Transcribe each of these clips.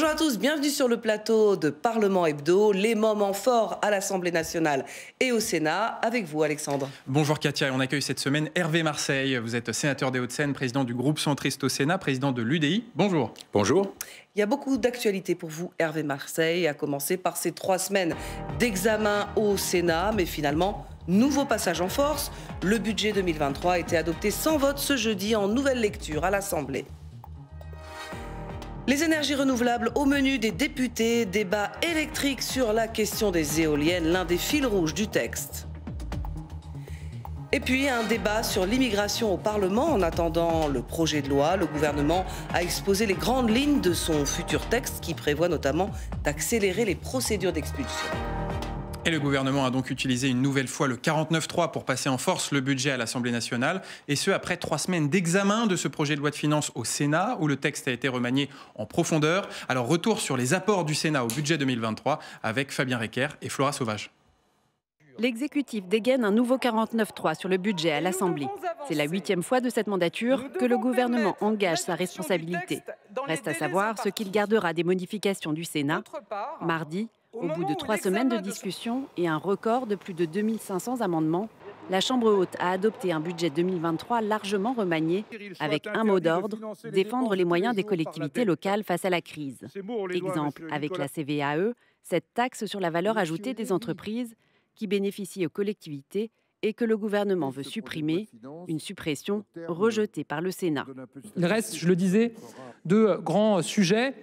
Bonjour à tous, bienvenue sur le plateau de Parlement Hebdo, les moments forts à l'Assemblée nationale et au Sénat. Avec vous, Alexandre. Bonjour Katia, et on accueille cette semaine Hervé Marseille. Vous êtes sénateur des Hauts-de-Seine, président du groupe centriste au Sénat, président de l'UDI. Bonjour. Bonjour. Il y a beaucoup d'actualités pour vous, Hervé Marseille, à commencer par ces trois semaines d'examen au Sénat, mais finalement, nouveau passage en force. Le budget 2023 a été adopté sans vote ce jeudi en nouvelle lecture à l'Assemblée. Les énergies renouvelables au menu des députés, débat électrique sur la question des éoliennes, l'un des fils rouges du texte. Et puis un débat sur l'immigration au Parlement. En attendant le projet de loi, le gouvernement a exposé les grandes lignes de son futur texte qui prévoit notamment d'accélérer les procédures d'expulsion. Et le gouvernement a donc utilisé une nouvelle fois le 49.3 pour passer en force le budget à l'Assemblée nationale, et ce après trois semaines d'examen de ce projet de loi de finances au Sénat, où le texte a été remanié en profondeur. Alors retour sur les apports du Sénat au budget 2023 avec Fabien Recker et Flora Sauvage. L'exécutif dégaine un nouveau 49.3 sur le budget à l'Assemblée. C'est la huitième fois de cette mandature que le gouvernement engage sa responsabilité. Reste à savoir ce qu'il gardera des modifications du Sénat. Mardi, au bout de trois semaines de discussion et un record de plus de 2500 amendements, la Chambre haute a adopté un budget 2023 largement remanié avec un mot d'ordre, défendre les moyens des collectivités locales face à la crise. Exemple avec la CVAE, cette taxe sur la valeur ajoutée des entreprises qui bénéficie aux collectivités et que le gouvernement veut supprimer, une suppression rejetée par le Sénat. Il reste, je le disais, deux grands sujets.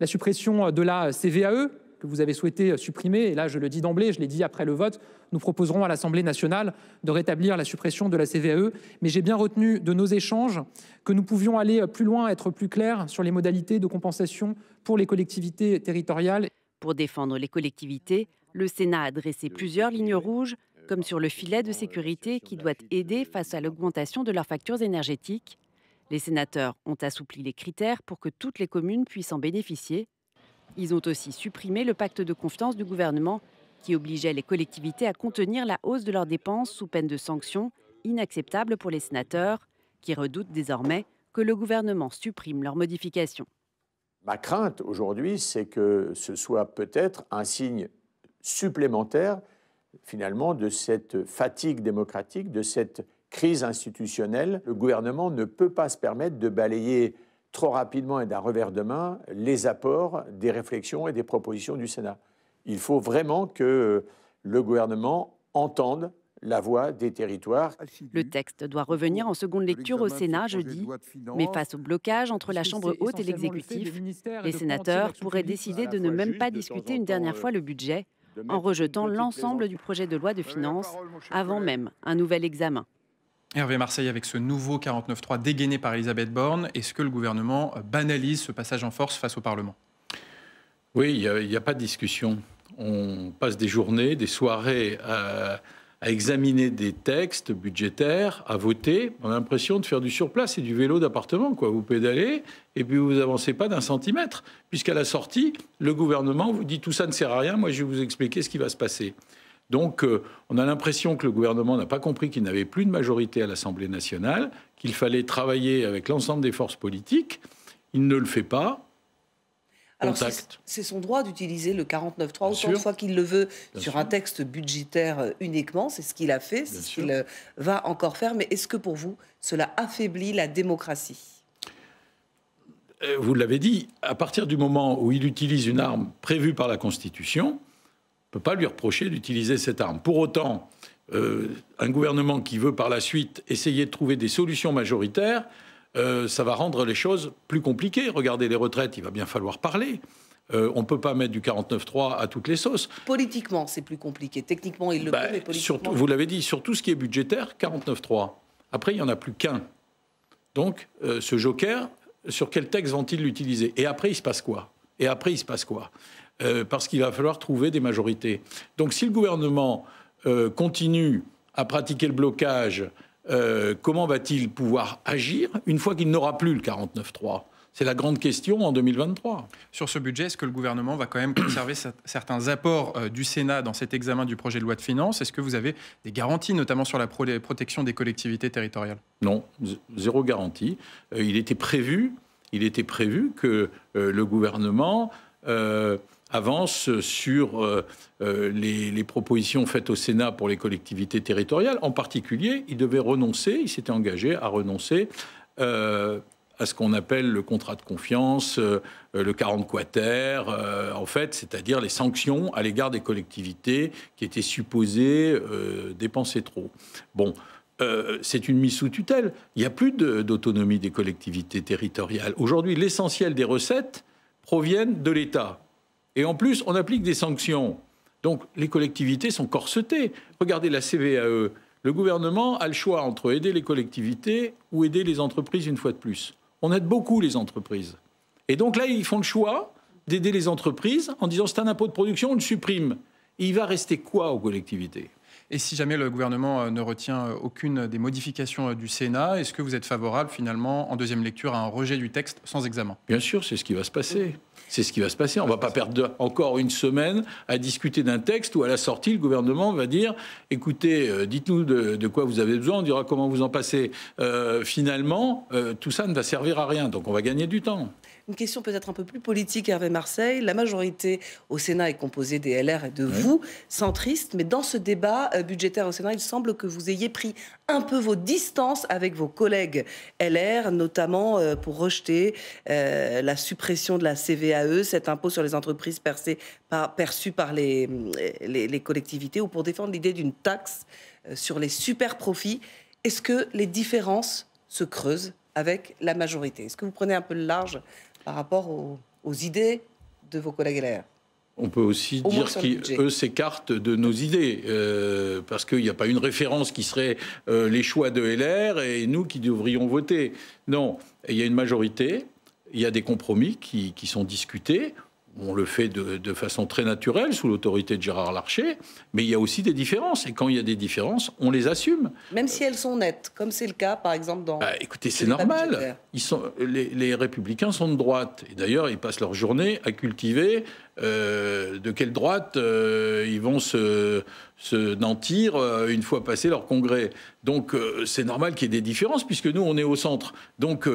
La suppression de la CVAE, vous avez souhaité supprimer. Et là, je le dis d'emblée, je l'ai dit après le vote, nous proposerons à l'Assemblée nationale de rétablir la suppression de la CVAE. Mais j'ai bien retenu de nos échanges que nous pouvions aller plus loin, être plus clairs sur les modalités de compensation pour les collectivités territoriales. Pour défendre les collectivités, le Sénat a dressé plusieurs lignes rouges, comme sur le filet de sécurité qui doit aider face à l'augmentation de leurs factures énergétiques. Les sénateurs ont assoupli les critères pour que toutes les communes puissent en bénéficier. Ils ont aussi supprimé le pacte de confiance du gouvernement qui obligeait les collectivités à contenir la hausse de leurs dépenses sous peine de sanctions inacceptables pour les sénateurs qui redoutent désormais que le gouvernement supprime leurs modifications. Ma crainte aujourd'hui, c'est que ce soit peut-être un signe supplémentaire finalement de cette fatigue démocratique, de cette crise institutionnelle. Le gouvernement ne peut pas se permettre de balayer trop rapidement et d'un revers de main les apports des réflexions et des propositions du Sénat. Il faut vraiment que le gouvernement entende la voix des territoires. Le texte doit revenir en seconde lecture au Sénat jeudi, mais face au blocage entre la Chambre haute et l'exécutif, les sénateurs pourraient décider de ne même pas discuter une dernière fois le budget en rejetant l'ensemble du projet de loi de finances avant même un nouvel examen. Hervé Marseille, avec ce nouveau 49.3 dégainé par Elisabeth Borne, est-ce que le gouvernement banalise ce passage en force face au Parlement? Oui, il n'y a, pas de discussion. On passe des journées, des soirées à, examiner des textes budgétaires, à voter. On a l'impression de faire du surplace et du vélo d'appartement. Vous pédalez et puis vous avancez pas d'un centimètre, puisqu'à la sortie, le gouvernement vous dit tout ça ne sert à rien, moi je vais vous expliquer ce qui va se passer. Donc, euh, on a l'impression que le gouvernement n'a pas compris qu'il n'avait plus de majorité à l'Assemblée nationale, qu'il fallait travailler avec l'ensemble des forces politiques. Il ne le fait pas. Alors c'est son droit d'utiliser le 49.3 autant de fois qu'il le veut sur un texte budgétaire euh, uniquement. C'est ce qu'il a fait, c'est ce qu'il euh, va encore faire. Mais est-ce que pour vous, cela affaiblit la démocratie? Vous l'avez dit, à partir du moment où il utilise une arme prévue par la Constitution, ne peut pas lui reprocher d'utiliser cette arme. Pour autant, euh, un gouvernement qui veut par la suite essayer de trouver des solutions majoritaires, euh, ça va rendre les choses plus compliquées. Regardez les retraites, il va bien falloir parler. Euh, on ne peut pas mettre du 49-3 à toutes les sauces. Politiquement, c'est plus compliqué. Techniquement, il le bah, peut, mais politiquement... Surtout, vous l'avez dit, sur tout ce qui est budgétaire, 49-3. Après, il n'y en a plus qu'un. Donc, ce joker, sur quel texte vont-ils l'utiliser? Et après, il se passe quoi? Et après, il se passe quoi? Euh, parce qu'il va falloir trouver des majorités. Donc si le gouvernement euh, continue à pratiquer le blocage, euh, comment va-t-il pouvoir agir une fois qu'il n'aura plus le 49-3 c'est la grande question en 2023. Sur ce budget, est-ce que le gouvernement va quand même conserver certains apports du Sénat dans cet examen du projet de loi de finances? Est-ce que vous avez des garanties, notamment sur la protection des collectivités territoriales? Non, zéro garantie. il était prévu il était prévu que le gouvernement avance sur les, propositions faites au Sénat pour les collectivités territoriales. En particulier, il devait renoncer, il s'était engagé à renoncer à ce qu'on appelle le contrat de confiance, euh, le 40 quater, euh, en fait, c'est-à-dire les sanctions à l'égard des collectivités qui étaient supposées euh, dépenser trop. Bon. c'est une mise sous tutelle. Il n'y a plus d'autonomie des collectivités territoriales. Aujourd'hui, l'essentiel des recettes proviennent de l'État. Et en plus, on applique des sanctions. Donc les collectivités sont corsetées. Regardez la CVAE. Le gouvernement a le choix entre aider les collectivités ou aider les entreprises une fois de plus on aide beaucoup les entreprises. Et donc là, ils font le choix d'aider les entreprises en disant c'est un impôt de production, on le supprime. il va rester quoi aux collectivités? Et si jamais le gouvernement euh, ne retient euh, aucune des modifications euh, du Sénat, est-ce que vous êtes favorable finalement en deuxième lecture à un rejet du texte sans examen? Bien sûr, c'est ce qui va se passer. C'est ce qui va se passer. On ne va pas perdre encore une semaine à discuter d'un texte où, à la sortie, le gouvernement va dire écoutez, dites-nous de, quoi vous avez besoin, on dira comment vous en passez. finalement, tout ça ne va servir à rien. Donc, on va gagner du temps. Une question peut-être un peu plus politique, Hervé Marseille. La majorité au Sénat est composée des LR et de vous, centristes, mais dans ce débat euh, budgétaire au Sénat, il semble que vous ayez pris un peu vos distances avec vos collègues LR, notamment euh, pour rejeter euh, la suppression de la CVAE, cet impôt sur les entreprises perçu par les, les collectivités, ou pour défendre l'idée d'une taxe sur les super profits. Est-ce que les différences se creusent avec la majorité? Est-ce que vous prenez un peu le large par rapport aux, idées de vos collègues LR on peut aussi dire qu'eux s'écartent de nos idées, euh, parce qu'il n'y a pas une référence qui serait euh, les choix de LR et nous qui devrions voter. Non, il y a une majorité, il y a des compromis qui, qui sont discutés on le fait de, façon très naturelle sous l'autorité de Gérard Larcher, mais il y a aussi des différences. Et quand il y a des différences, on les assume. Même si elles sont nettes, comme c'est le cas, par exemple, dans. Bah, écoutez, c'est normal. Ils sont, les, républicains sont de droite. Et d'ailleurs, ils passent leur journée à cultiver euh, de quelle droite euh, ils vont se, se nantir euh, une fois passé leur congrès. Donc, c'est normal qu'il y ait des différences, puisque nous, on est au centre. Donc,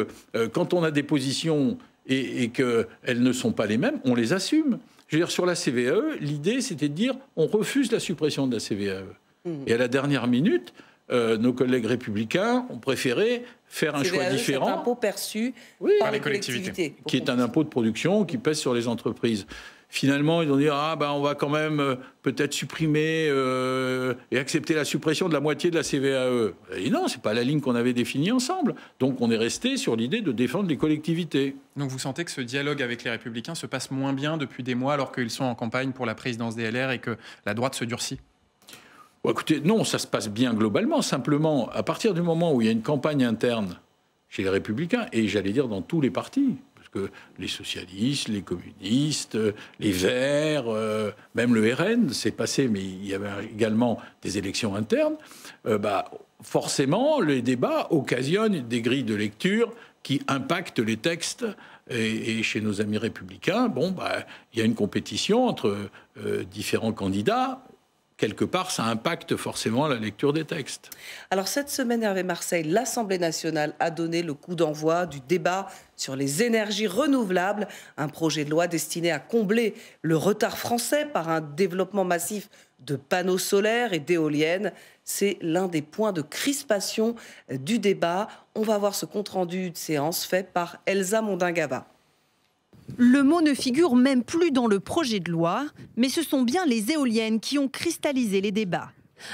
quand on a des positions et, qu'elles ne sont pas les mêmes, on les assume. Je veux dire, sur la CVAE, l'idée, c'était de dire on refuse la suppression de la CVAE. Mmh. Et à la dernière minute, euh, nos collègues républicains ont préféré faire un choix différent. C'est un impôt perçu par les collectivités. Qui est un impôt de production qui pèse sur les entreprises. Finalement, ils ont dit ah ben on va quand même euh, peut-être supprimer euh, et accepter la suppression de la moitié de la CVAE. Et non, c'est pas la ligne qu'on avait définie ensemble. Donc on est resté sur l'idée de défendre les collectivités. Donc vous sentez que ce dialogue avec les Républicains se passe moins bien depuis des mois alors qu'ils sont en campagne pour la présidence des LR et que la droite se durcit? Écoutez, non, ça se passe bien globalement. Simplement, à partir du moment où il y a une campagne interne chez les Républicains, et j'allais dire dans tous les partis, que les socialistes, les communistes, les Verts, euh, même le RN, c'est passé, mais il y avait également des élections internes, euh, bah, forcément, les débats occasionnent des grilles de lecture qui impactent les textes. Et, chez nos amis républicains, bon, bah, il y a une compétition entre euh, différents candidats quelque part, ça impacte forcément la lecture des textes. Alors cette semaine, Hervé Marseille, l'Assemblée nationale a donné le coup d'envoi du débat sur les énergies renouvelables, un projet de loi destiné à combler le retard français par un développement massif de panneaux solaires et d'éoliennes. C'est l'un des points de crispation du débat. On va voir ce compte-rendu de séance fait par Elsa Mondingava. Le mot ne figure même plus dans le projet de loi, mais ce sont bien les éoliennes qui ont cristallisé les débats.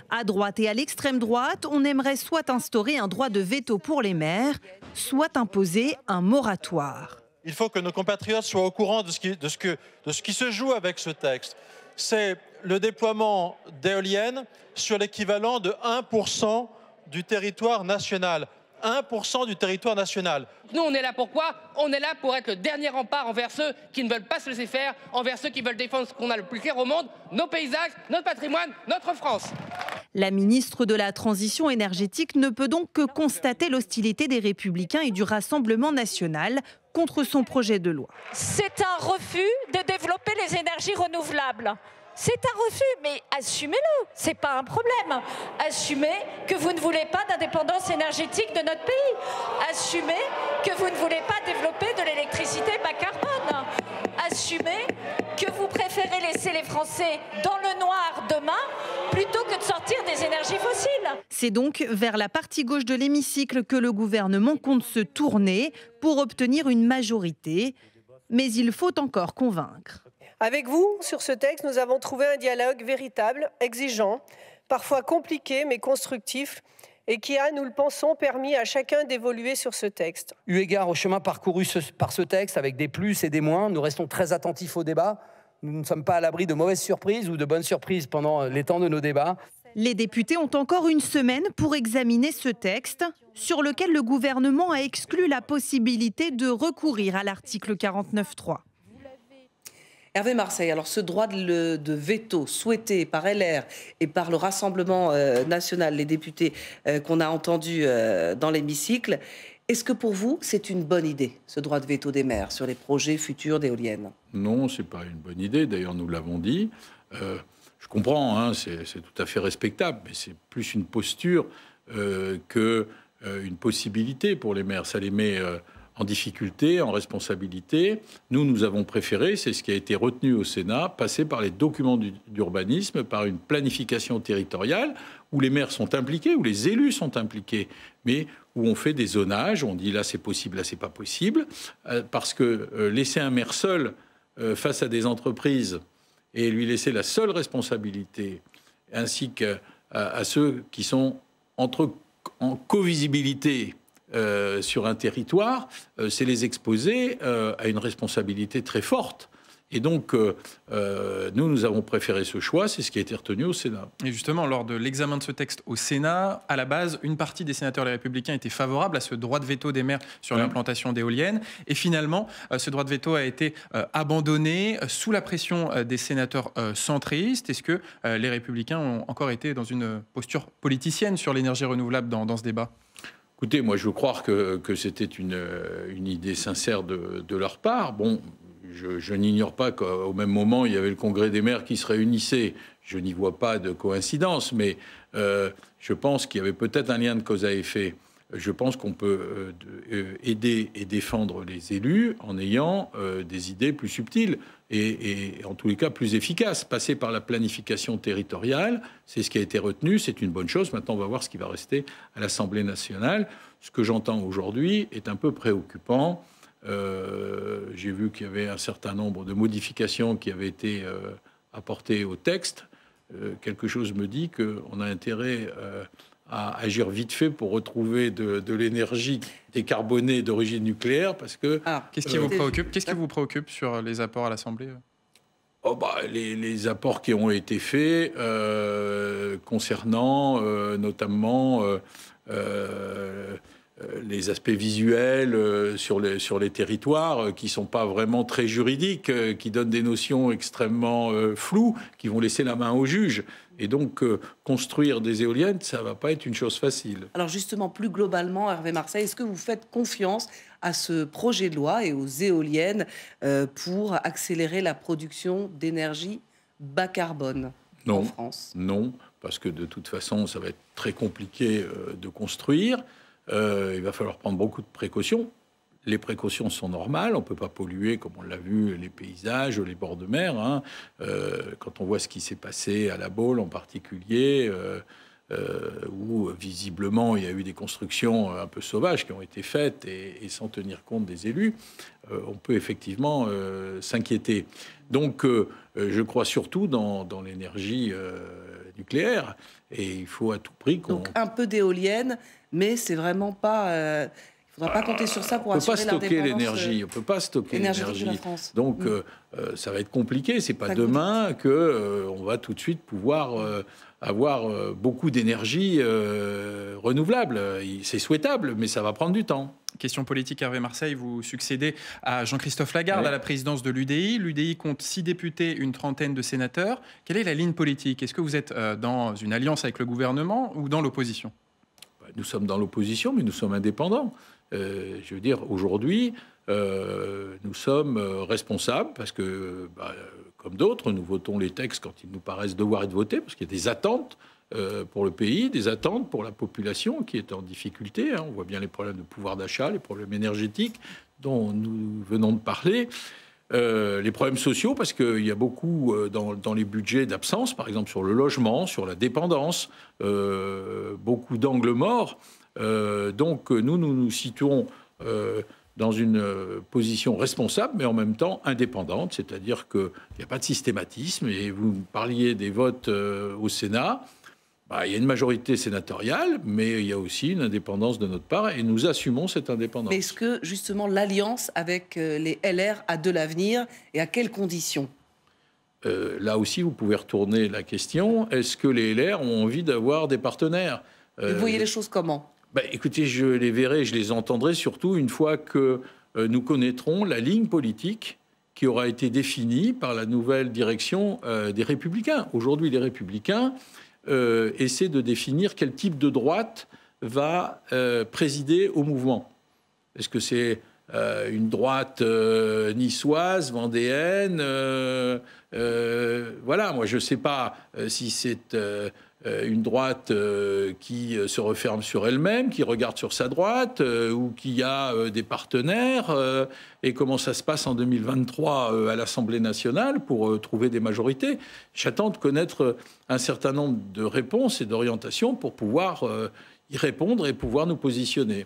À droite et à l'extrême droite, on aimerait soit instaurer un droit de veto pour les maires, soit imposer un moratoire. Il faut que nos compatriotes soient au courant de ce qui, se joue avec ce texte. C'est le déploiement d'éoliennes sur l'équivalent de 1% du territoire national. 1% du territoire national. Nous, on est là pourquoi On est là pour être le dernier rempart envers ceux qui ne veulent pas se laisser faire, envers ceux qui veulent défendre ce qu'on a le plus clair au monde, nos paysages, notre patrimoine, notre France. La ministre de la Transition énergétique ne peut donc que constater l'hostilité des Républicains et du Rassemblement national contre son projet de loi. C'est un refus de développer les énergies renouvelables. C'est un refus, mais assumez-le, c'est pas un problème. Assumez que vous ne voulez pas d'indépendance énergétique de notre pays. Assumez que vous ne voulez pas développer de l'électricité bas carbone. Assumez que vous préférez laisser les Français dans le noir demain plutôt que de sortir des énergies fossiles. C'est donc vers la partie gauche de l'hémicycle que le gouvernement compte se tourner pour obtenir une majorité. Mais il faut encore convaincre. Avec vous, sur ce texte, nous avons trouvé un dialogue véritable, exigeant, parfois compliqué mais constructif, et qui a, nous le pensons, permis à chacun d'évoluer sur ce texte. Eu égard au chemin parcouru par ce texte, avec des plus et des moins, nous restons très attentifs au débat. Nous ne sommes pas à l'abri de mauvaises surprises ou de bonnes surprises pendant les temps de nos débats. Les députés ont encore une semaine pour examiner ce texte, sur lequel le gouvernement a exclu la possibilité de recourir à l'article 49.3. Hervé Marseille, alors ce droit de, veto souhaité par LR et par le Rassemblement euh, national, les députés euh, qu'on a entendus euh, dans l'hémicycle, est-ce que pour vous, c'est une bonne idée, ce droit de veto des maires sur les projets futurs d'éoliennes? Non, ce n'est pas une bonne idée. D'ailleurs, nous l'avons dit. je comprends, hein, c'est tout à fait respectable, mais c'est plus une posture qu'une possibilité pour les maires. Ça les met en difficulté, en responsabilité. Nous, nous avons préféré, c'est ce qui a été retenu au Sénat, passer par les documents d'urbanisme, par une planification territoriale où les maires sont impliqués, où les élus sont impliqués, mais où on fait des zonages, on dit là c'est possible, là c'est pas possible, euh, parce que euh, laisser un maire seul euh, face à des entreprises et lui laisser la seule responsabilité, ainsi qu'à ceux qui sont entre en co-visibilité euh, sur un territoire, euh, c'est les exposer euh, à une responsabilité très forte. Et donc, nous, nous avons préféré ce choix, c'est ce qui a été retenu au Sénat. Et justement, lors de l'examen de ce texte au Sénat, à la base, une partie des sénateurs les républicains était favorable à ce droit de veto des maires sur l'implantation d'éoliennes. Et finalement, ce droit de veto a été abandonné sous la pression des sénateurs centristes. Est-ce que les républicains ont encore été dans une posture politicienne sur l'énergie renouvelable dans, dans ce débat? Écoutez, moi, je veux croire que, c'était une, une, idée sincère de, leur part. Bon, je, n'ignore pas qu'au même moment, il y avait le Congrès des maires qui se réunissait. Je n'y vois pas de coïncidence, mais euh, je pense qu'il y avait peut-être un lien de cause à effet je pense qu'on peut euh, euh, aider et défendre les élus en ayant euh, des idées plus subtiles et, en tous les cas plus efficaces. Passer par la planification territoriale, c'est ce qui a été retenu, c'est une bonne chose. Maintenant, on va voir ce qui va rester à l'Assemblée nationale. Ce que j'entends aujourd'hui est un peu préoccupant. J'ai vu qu'il y avait un certain nombre de modifications qui avaient été apportées au texte. quelque chose me dit qu'on a intérêt à agir vite fait pour retrouver de, l'énergie décarbonée d'origine nucléaire parce que ah, qu'est-ce qui vous euh, préoccupe qu'est-ce qui vous préoccupe sur les apports à l'Assemblée oh bah, les, apports qui ont été faits euh, concernant euh, notamment euh, les aspects visuels euh, sur, les, sur les territoires euh, qui sont pas vraiment très juridiques, qui donnent des notions extrêmement floues, qui vont laisser la main au juge. Et donc, construire des éoliennes, ça va pas être une chose facile. Alors justement, plus globalement, Hervé Marseille, est-ce que vous faites confiance à ce projet de loi et aux éoliennes pour accélérer la production d'énergie bas carbone en France? Non, parce que de toute façon, ça va être très compliqué de construire. Euh, il va falloir prendre beaucoup de précautions. Les précautions sont normales, on ne peut pas polluer, comme on l'a vu, les paysages, les bords de mer. Hein. Euh, quand on voit ce qui s'est passé à la Baule en particulier, euh, où visiblement il y a eu des constructions un peu sauvages qui ont été faites et, sans tenir compte des élus, on peut effectivement s'inquiéter. Donc je crois surtout dans, l'énergie nucléaire et il faut à tout prix qu'on... Donc un peu d'éoliennes mais c'est vraiment pas. Euh, il ne faudra pas compter sur ça pour assurer l'indépendance. On ne peut pas stocker l'énergie. On peut pas stocker l'énergie. Donc, mm. euh, euh, ça va être compliqué. C'est pas demain que on va tout de suite pouvoir avoir beaucoup d'énergie renouvelable. C'est souhaitable, mais ça va prendre du temps. Question politique, Hervé Marseille, vous succédez à Jean-Christophe Lagarde à la présidence de l'UDI. L'UDI compte six députés, une trentaine de sénateurs. Quelle est la ligne politique? Est-ce que vous êtes dans une alliance avec le gouvernement ou dans l'opposition? Nous sommes dans l'opposition, mais nous sommes indépendants. Je veux dire, aujourd'hui, nous sommes responsables parce que, bah, comme d'autres, nous votons les textes quand ils nous paraissent devoir être votés, parce qu'il y a des attentes euh, pour le pays, des attentes pour la population qui est en difficulté. Hein. On voit bien les problèmes de pouvoir d'achat, les problèmes énergétiques dont nous venons de parler. Euh, les problèmes sociaux, parce qu'il y a beaucoup euh, dans, les budgets d'absence, par exemple sur le logement, sur la dépendance, beaucoup d'angles morts. Donc nous, nous nous situons dans une position responsable, mais en même temps indépendante, c'est-à-dire qu'il n'y a pas de systématisme. Et vous parliez des votes au Sénat. Bah, il y a une majorité sénatoriale, mais il y a aussi une indépendance de notre part et nous assumons cette indépendance. Mais est-ce que justement l'alliance avec euh, les LR a de l'avenir et à quelles conditions? Euh, Là aussi, vous pouvez retourner la question. Est-ce que les LR ont envie d'avoir des partenaires? Vous voyez les choses comment? Bah, Écoutez, je les verrai, je les entendrai surtout une fois que euh, nous connaîtrons la ligne politique qui aura été définie par la nouvelle direction des Républicains. Aujourd'hui, les Républicains euh, essaie de définir quel type de droite va euh, présider au mouvement. Est-ce que c'est euh, une droite niçoise, vendéenne Voilà, moi je ne sais pas si c'est euh, une droite euh, qui euh, se referme sur elle-même, qui regarde sur sa droite, ou qui a des partenaires, et comment ça se passe en 2023 à l'Assemblée nationale pour trouver des majorités. J'attends de connaître un certain nombre de réponses et d'orientations pour pouvoir y répondre et pouvoir nous positionner.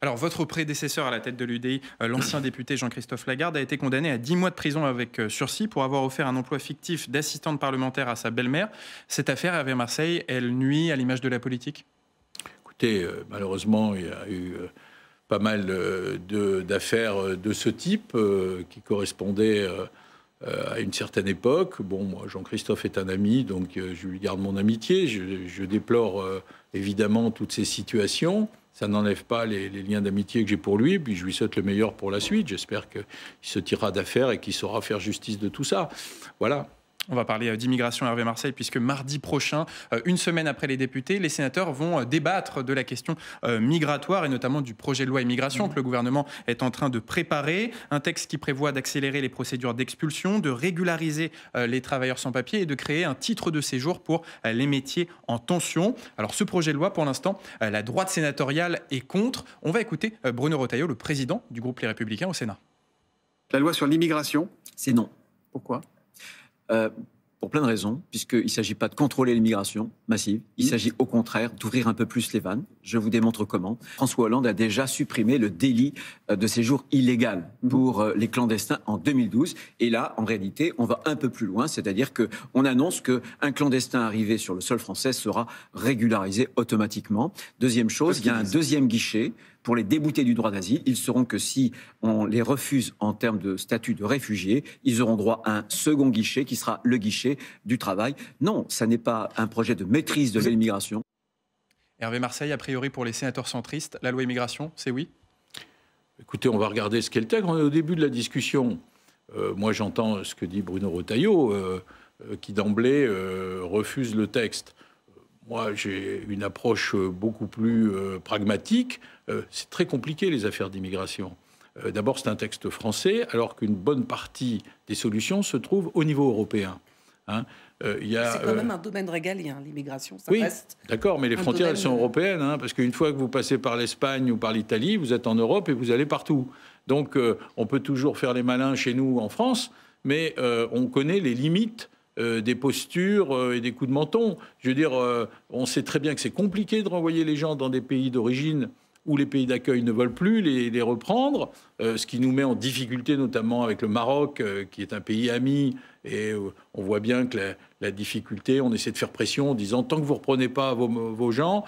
Alors, votre prédécesseur à la tête de l'UDI, euh, l'ancien député Jean-Christophe Lagarde, a été condamné à 10 mois de prison avec euh, sursis pour avoir offert un emploi fictif d'assistante parlementaire à sa belle-mère. Cette affaire, Hervé Marseille, elle nuit à l'image de la politique? Écoutez, euh, malheureusement, il y a eu pas mal d'affaires de, ce type qui correspondaient à une certaine époque. Bon, moi, Jean-Christophe est un ami, donc je lui garde mon amitié. Je, déplore évidemment toutes ces situations ça n'enlève pas les, liens d'amitié que j'ai pour lui. Puis je lui souhaite le meilleur pour la suite. J'espère qu'il se tirera d'affaire et qu'il saura faire justice de tout ça. Voilà. On va parler euh, d'immigration Hervé Marseille, puisque mardi prochain, euh, une semaine après les députés, les sénateurs vont euh, débattre de la question migratoire et notamment du projet de loi immigration que le gouvernement est en train de préparer. Un texte qui prévoit d'accélérer les procédures d'expulsion, de régulariser les travailleurs sans papier et de créer un titre de séjour pour les métiers en tension. Alors ce projet de loi, pour l'instant, la droite sénatoriale est contre. On va écouter Bruno Retailleau, le président du groupe Les Républicains au Sénat. La loi sur l'immigration, c'est non. Pourquoi? Euh, pour plein de raisons, puisqu'il ne s'agit pas de contrôler l'immigration massive, il mmh. s'agit au contraire d'ouvrir un peu plus les vannes. Je vous démontre comment. François Hollande a déjà supprimé le délit euh, de séjour illégal mmh. pour euh, les clandestins en 2012. Et là, en réalité, on va un peu plus loin, c'est-à-dire qu'on annonce qu'un clandestin arrivé sur le sol français sera régularisé automatiquement. Deuxième chose, il y a un deuxième guichet pour les déboutés du droit d'asile, ils seront que si on les refuse en termes de statut de réfugiés, ils auront droit à un second guichet qui sera le guichet du travail. Non, ça n'est pas un projet de maîtrise de l'immigration. Hervé Marseille, a priori pour les sénateurs centristes, la loi immigration, c'est oui? Écoutez, on va regarder ce qu'est le texte. On est au début de la discussion. Euh, moi, j'entends ce que dit Bruno Retailleau, euh, euh, qui d'emblée refuse le texte. Moi, j'ai une approche beaucoup plus pragmatique. Euh, c'est très compliqué les affaires d'immigration. Euh, d'abord, c'est un texte français, alors qu'une bonne partie des solutions se trouvent au niveau européen. Hein. Euh, c'est quand même un domaine régalien, l'immigration. oui, d'accord, mais les frontières, elles sont européennes, hein, parce qu'une fois que vous passez par l'Espagne ou par l'Italie, vous êtes en Europe et vous allez partout. Donc, on peut toujours faire les malins chez nous en France, mais on connaît les limites des postures et des coups de menton. Je veux dire, on sait très bien que c'est compliqué de renvoyer les gens dans des pays d'origine où les pays d'accueil ne veulent plus les, reprendre, euh, ce qui nous met en difficulté notamment avec le Maroc, euh, qui est un pays ami, et euh, on voit bien que la, difficulté, on essaie de faire pression en disant tant que vous ne reprenez pas vos, gens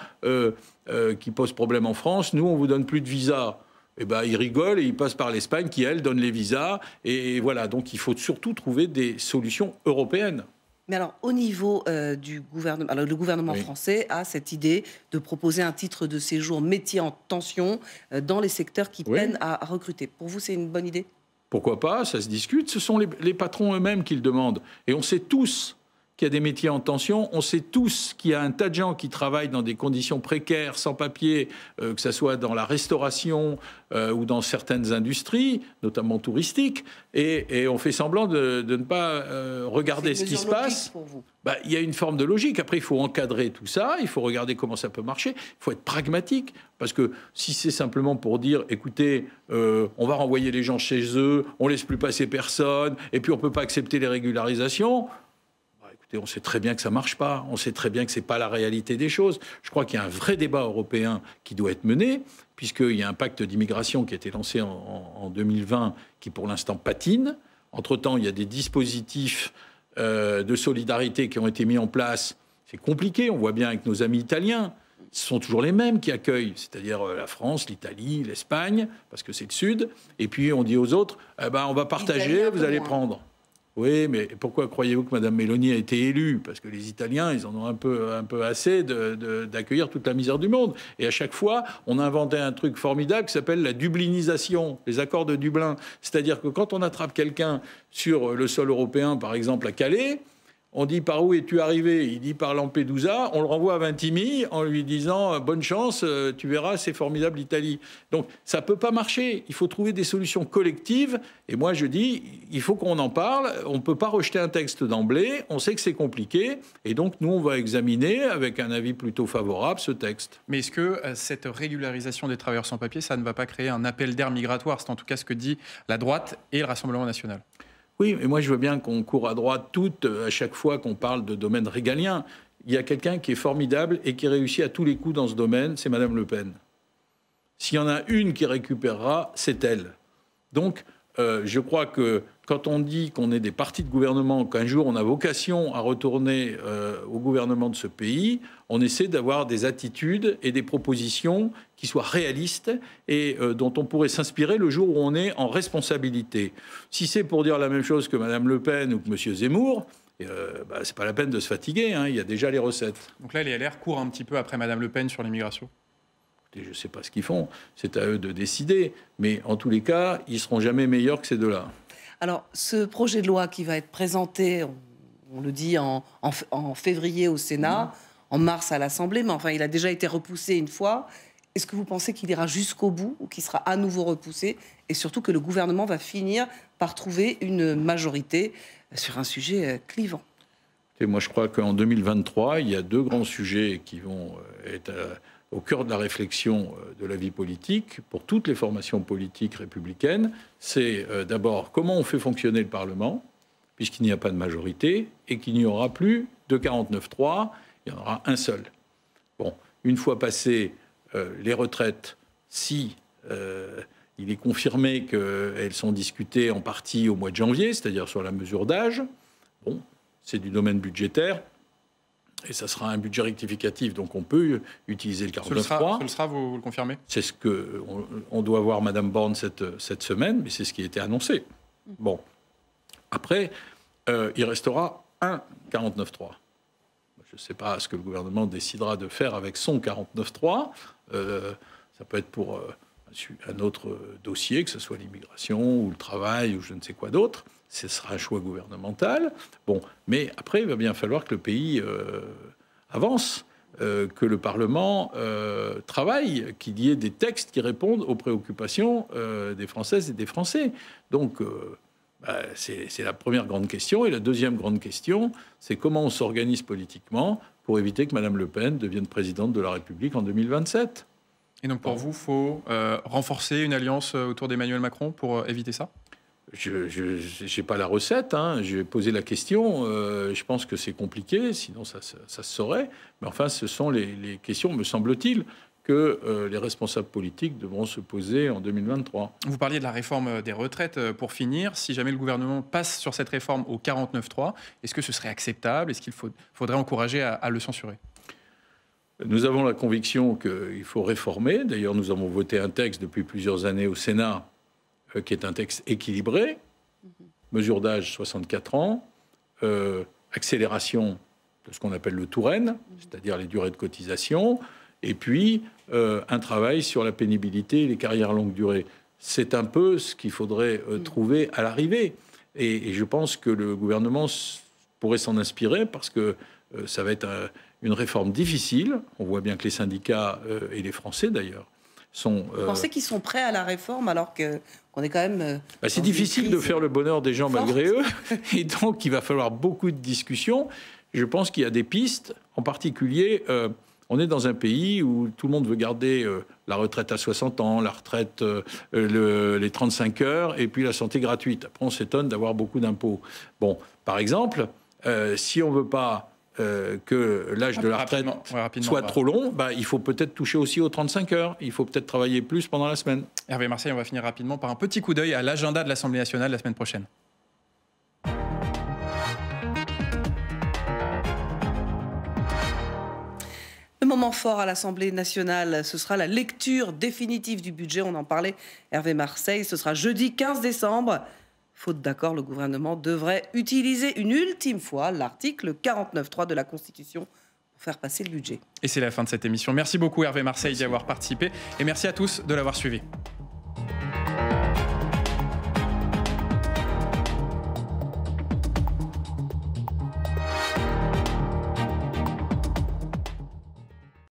qui posent problème en France, nous, on vous donne plus de visa. Eh ben, ils rigolent et ils passent par l'Espagne qui, elle, donne les visas. Et voilà, donc il faut surtout trouver des solutions européennes. Mais alors, au niveau euh, du gouvernement, alors, le gouvernement français a cette idée de proposer un titre de séjour métier en tension euh, dans les secteurs qui peinent à, recruter. Pour vous, c'est une bonne idée? Pourquoi pas? Ça se discute. Ce sont les, patrons eux-mêmes qui le demandent. Et on sait tous qu'il y a des métiers en tension. On sait tous qu'il y a un tas de gens qui travaillent dans des conditions précaires, sans papier, euh, que ce soit dans la restauration euh, ou dans certaines industries, notamment touristiques, et, on fait semblant de, ne pas euh, regarder ce qui se passe. Bah, il y a une forme de logique. Après, il faut encadrer tout ça, il faut regarder comment ça peut marcher, il faut être pragmatique, parce que si c'est simplement pour dire, écoutez, on va renvoyer les gens chez eux, on laisse plus passer personne, et puis on ne peut pas accepter les régularisations, on sait très bien que ça ne marche pas, on sait très bien que ce n'est pas la réalité des choses. Je crois qu'il y a un vrai débat européen qui doit être mené, puisqu'il y a un pacte d'immigration qui a été lancé en, 2020 qui pour l'instant patine. Entre-temps, il y a des dispositifs euh, de solidarité qui ont été mis en place. C'est compliqué, on voit bien avec nos amis italiens. Ce sont toujours les mêmes qui accueillent, c'est-à-dire euh, la France, l'Italie, l'Espagne, parce que c'est le Sud. Et puis on dit aux autres, eh ben, on va partager, vous allez prendre. Oui, mais pourquoi croyez-vous que Mme Mélanie a été élue? Parce que les Italiens, ils en ont un peu, un peu assez d'accueillir toute la misère du monde. Et à chaque fois, on a inventé un truc formidable qui s'appelle la dublinisation, les accords de Dublin. C'est-à-dire que quand on attrape quelqu'un sur le sol européen, par exemple à Calais, on dit par où es-tu arrivé? Il dit par Lampedusa. On le renvoie à Vintimille en lui disant euh, bonne chance, euh, tu verras, c'est formidable l'Italie. Donc ça peut pas marcher. Il faut trouver des solutions collectives. Et moi je dis, il faut qu'on en parle. On ne peut pas rejeter un texte d'emblée. On sait que c'est compliqué. Et donc nous on va examiner avec un avis plutôt favorable ce texte. Mais est-ce que euh, cette régularisation des travailleurs sans papier, ça ne va pas créer un appel d'air migratoire? C'est en tout cas ce que dit la droite et le Rassemblement national. Oui, mais moi je veux bien qu'on court à droite toutes à chaque fois qu'on parle de domaine régalien. Il y a quelqu'un qui est formidable et qui réussit à tous les coups dans ce domaine, c'est Madame Le Pen. S'il y en a une qui récupérera, c'est elle. Donc, euh, je crois que quand on dit qu'on est des partis de gouvernement, qu'un jour on a vocation à retourner euh, au gouvernement de ce pays, on essaie d'avoir des attitudes et des propositions qui soient réalistes et euh, dont on pourrait s'inspirer le jour où on est en responsabilité. Si c'est pour dire la même chose que Mme Le Pen ou que M. Zemmour, euh, bah, c'est pas la peine de se fatiguer, hein, il y a déjà les recettes. Donc là, les LR courent un petit peu après Mme Le Pen sur l'immigration? Je ne sais pas ce qu'ils font, c'est à eux de décider. Mais en tous les cas, ils seront jamais meilleurs que ces deux-là. Alors, ce projet de loi qui va être présenté, on, le dit, en, février au Sénat, mmh. en mars à l'Assemblée, mais enfin, il a déjà été repoussé une fois. Est-ce que vous pensez qu'il ira jusqu'au bout ou qu'il sera à nouveau repoussé Et surtout que le gouvernement va finir par trouver une majorité sur un sujet euh, clivant? Et moi, je crois qu'en 2023, il y a deux grands sujets qui vont euh, être euh, au cœur de la réflexion euh, de la vie politique pour toutes les formations politiques républicaines, c'est euh, d'abord comment on fait fonctionner le Parlement, puisqu'il n'y a pas de majorité et qu'il n'y aura plus de 49-3, il y en aura un seul. Bon, une fois passées euh, les retraites, si il est confirmé qu'elles sont discutées en partie au mois de janvier, c'est-à-dire sur la mesure d'âge, bon, c'est du domaine budgétaire, et ça sera un budget rectificatif, donc on peut utiliser le 49.3. Ce le sera, vous, le confirmez C'est ce que on, doit voir Madame Borne cette, cette semaine, mais c'est ce qui a été annoncé. Bon. Après, euh, il restera un 49.3. Je ne sais pas ce que le gouvernement décidera de faire avec son 49.3. Euh, ça peut être pour euh, un autre dossier, que ce soit l'immigration ou le travail ou je ne sais quoi d'autre ce sera un choix gouvernemental. Bon, mais après, il va bien falloir que le pays euh, avance, euh, que le Parlement euh, travaille, qu'il y ait des textes qui répondent aux préoccupations des Françaises et des Français. Donc, bah, c'est la première grande question. Et la deuxième grande question, c'est comment on s'organise politiquement pour éviter que Mme Le Pen devienne présidente de la République en 2027. Et donc pour vous, il faut renforcer une alliance autour d'Emmanuel Macron pour éviter ça? Je n'ai pas la recette, hein. j'ai posé la question, euh, je pense que c'est compliqué, sinon ça, se saurait, mais enfin ce sont les, questions, me semble-t-il, que euh, les responsables politiques devront se poser en 2023. Vous parliez de la réforme des retraites. Euh, pour finir, si jamais le gouvernement passe sur cette réforme au 49.3, est-ce que ce serait acceptable? Est-ce qu'il faudrait encourager à le censurer? Nous avons la conviction qu'il faut réformer. D'ailleurs, nous avons voté un texte depuis plusieurs années au Sénat euh, qui est un texte équilibré, mesure d'âge 64 ans, euh, accélération de ce qu'on appelle le Touraine, c'est-à-dire les durées de cotisation, et puis euh, un travail sur la pénibilité et les carrières longue durée. C'est un peu ce qu'il faudrait trouver à l'arrivée. Et, je pense que le gouvernement pourrait s'en inspirer parce que ça va être une réforme difficile. On voit bien que les syndicats et les Français d'ailleurs sont. Vous pensez qu'ils sont prêts à la réforme alors que qu'on est quand même. Bah, c'est difficile de faire le bonheur des gens malgré eux, et donc il va falloir beaucoup de discussions. Je pense qu'il y a des pistes, en particulier. On est dans un pays où tout le monde veut garder euh, la retraite à 60 ans, la retraite, euh, les 35 heures, et puis la santé gratuite. Après, on s'étonne d'avoir beaucoup d'impôts. Bon, par exemple, euh, si on ne veut pas que l'âge de la retraite soit trop long, bah, il faut peut-être toucher aussi aux 35 heures. Il faut peut-être travailler plus pendant la semaine. Hervé Marseille, on va finir rapidement par un petit coup d'œil à l'agenda de l'Assemblée nationale la semaine prochaine. Le moment fort à l'Assemblée nationale, ce sera la lecture définitive du budget. On en parlait, Hervé Marseille. Ce sera jeudi 15 décembre. Faute d'accord, le gouvernement devrait utiliser une ultime fois l'article 49.3 de la Constitution pour faire passer le budget. Et c'est la fin de cette émission. Merci beaucoup Hervé Marseille d'y avoir participé et merci à tous de l'avoir suivi.